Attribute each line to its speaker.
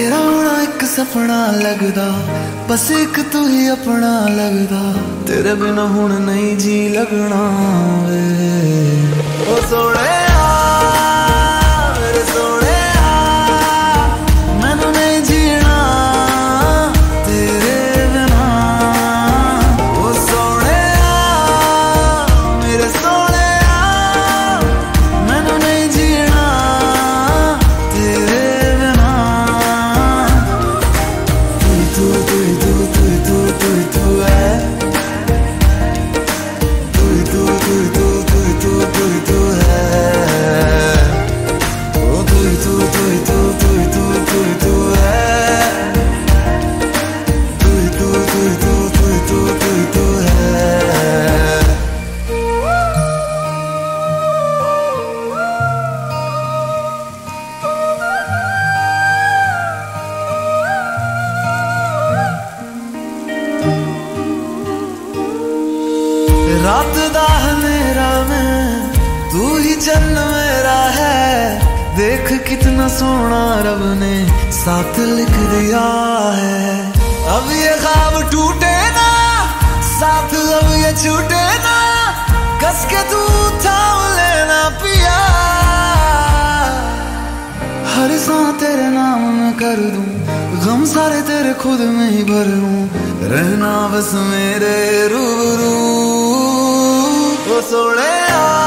Speaker 1: ਤੇਰਾ ਹੋਣਾ ਇੱਕ ਸੁਪਨਾ ਲੱਗਦਾ, ਬਸ ਇੱਕ ਤੂੰ ਹੀ ਆਪਣਾ ਲੱਗਦਾ। ਤੇਰੇ ਬਿਨਾ ਹੁਣ ਨਹੀਂ ਜੀ ਲੱਗਣਾ ਵੇ। रात दा मेरा मैं, तू ही जन्म मेरा है। देख कितना सोना रब ने साथ लिख दिया है। अब ये ख्वाब टूटे ना, साथ अब ये छूटे ना। कस के तू थाम लेना पिया। हर सा तेरे नाम में कर दूँ, गम सारे तेरे खुद में ही भर लूँ रहना बस मेरे रूबरू। soleado